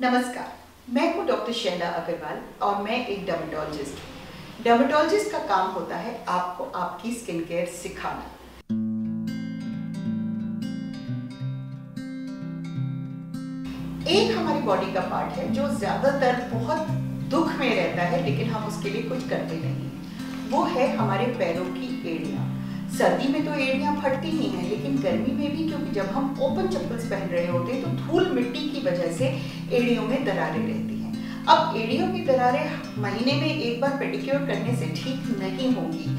नमस्कार, मैं हूँ डॉक्टर शैला अग्रवाल और मैं एक डर्मेटोलॉजिस्ट हूँ। डर्मेटोलॉजिस्ट का काम होता है आपको आपकी स्किन केयर सिखाना। एक हमारी बॉडी का पार्ट है जो ज़्यादातर बहुत दुख में रहता है, लेकिन हम उसके लिए कुछ करते नहीं वो है हमारे पैरों की एड़ियाँ। सर्दी में तो एड़ियाँ फटती ही हैं, लेकिन गर्मी में भी, क्योंकि जब हम ओपन चप्पल्स पहन रहे होते हैं तो धूल की वजह से एड़ियों में दरारें रहती हैं। अब एड़ियों की दरारें महीने में एक बार पेडिक्योर करने से ठीक नहीं होगी।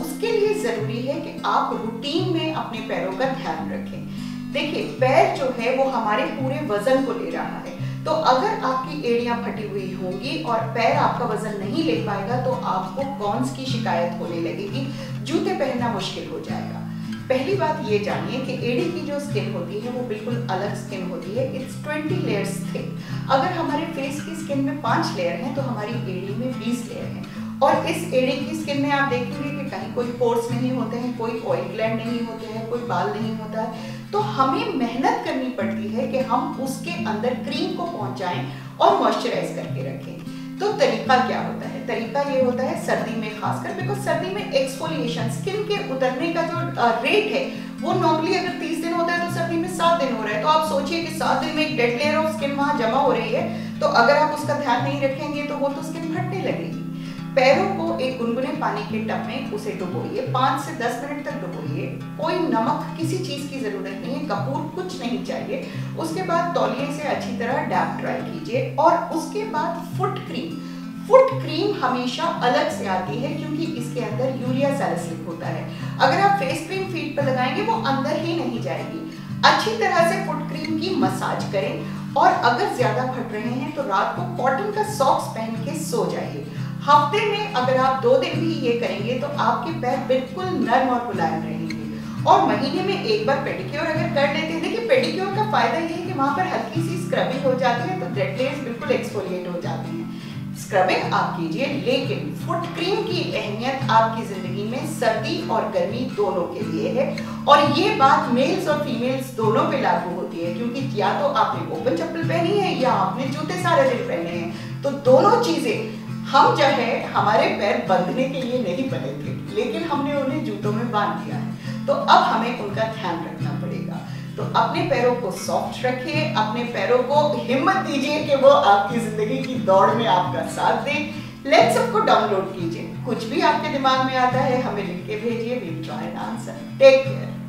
उसके लिए ज़रूरी है कि आप रूटीन में अपने पैरों का ध्यान रखें। देखिए, पैर जो है, वो हमारे पूरे वज़न को ले रहा है। तो अगर आपकी एड़ियाँ फटी हुई होंगी और पैर आपका वज़न नहीं ले पाएगा तो आपको कॉन्स की शिकायत होने लगेगी। जूते पहनना मुश्किल हो जाएगा। पहली बात ये जानिए कि एड़ी की जो स्किन होती है, वो बिल्कुल अलग स्किन होती है। इट्स 20 लेयर्स थिक अगर हमारे फेस की स्किन में पाँच लेयर हैं तो हमारी एड़ी में 20 लेयर हैं। और इस एड़ी की स्किन में आप देखेंगे कि कहीं कोई पोर्स नहीं होते हैं, कोई ऑयल ग्लैंड नहीं होते हैं, कोई बाल नहीं होता है। तो हमें मेहनत करनी पड़ती है कि हम उसके अंदर क्रीम को पहुंचाएँ और मॉइस्चराइज करके रखें। तो तरीका क्या होता है? तरीका ये होता है सर्दी में, खासकर बिकॉज़ सर्दी में एक्सफोलिएशन स्किन के उतरने का जो रेट है, वो नॉर्मली अगर तीस दिन होता है तो सर्दी में सात दिन हो रहा है। तो आप सोचिए कि सात दिन में एक डेड लेयर ऑफ़ स्किन वहाँ जमा हो रही है तो अगर आप उसका ध्यान नहीं रखेंगे तो वो तो स्किन फटने लगेगी। पैरों को एक गुनगुने पानी के टब में उसे डुबोइए, पाँच से दस मिनट तक डुबोइए। कोई नमक, किसी चीज़ की ज़रूरत नहीं है कपूर कुछ नहीं चाहिए। उसके बाद तौलिए से अच्छी तरह डैप ड्राई कीजिए और उसके बाद फुट क्रीम। फुट क्रीम हमेशा अलग से आती है क्योंकि इसके अंदर यूरिया सैलिसिलिक होता है। अगर आप फेस क्रीम फीट पर लगाएँगे, वो अंदर ही नहीं जाएगी। अच्छी तरह से फुट क्रीम की मसाज करें और अगर ज़्यादा फट रहे हैं तो रात को कॉटन का सॉक्स पहन के सो जाइए। हफ़्ते में अगर आप दो दिन भी ये करेंगे तो आपके पैर बिल्कुल नर्म और मुलायम रहेंगे। और महीने में एक बार पेडिक्योर अगर कर लेते हैं, देखिए पेडिक्योर का फ़ायदा ये है कि वहाँ पर हल्की सी स्क्रबिंग हो जाती है तो लेयर्स बिल्कुल एक्सफोलिएट हो जाते हैं। स्क्रबिंग आप कीजिए, लेकिन फुट क्रीम की अहमियत आपकी ज़िंदगी में सर्दी और गर्मी दोनों के लिए है। और ये बात मेल्स और फीमेल्स दोनों पे लागू होती है, क्योंकि या तो आपने ओपन चप्पल पहनी है या आपने जूते सारे दिन पहने हैं। तो दोनों चीज़ें हम जो है, हमारे पैर बंधने के लिए नहीं बने थे, लेकिन हमने उन्हें जूतों में बाँध दिया है। तो अब हमें उनका ध्यान रखना पड़ेगा। तो अपने पैरों को सॉफ्ट रखिए अपने पैरों को हिम्मत दीजिए कि वो आपकी ज़िंदगी की दौड़ में आपका साथ दे। लेट्स सबको डाउनलोड कीजिए। कुछ भी आपके दिमाग में आता है, हमें लिख के भेजिए we try answer take care